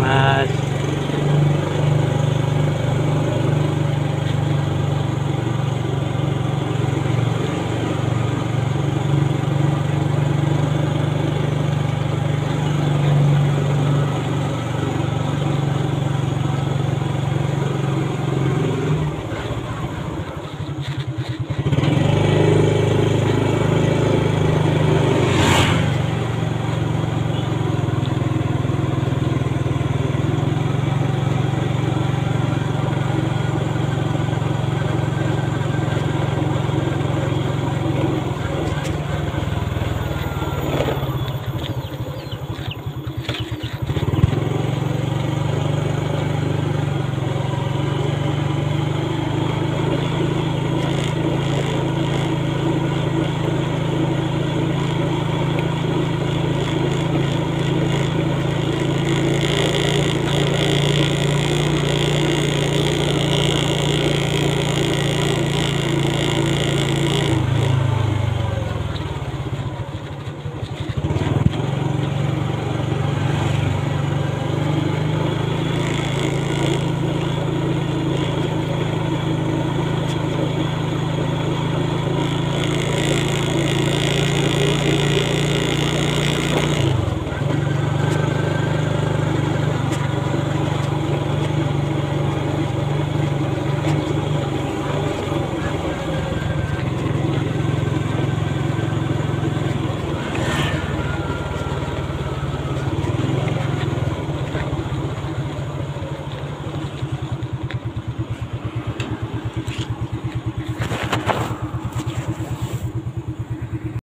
Mad.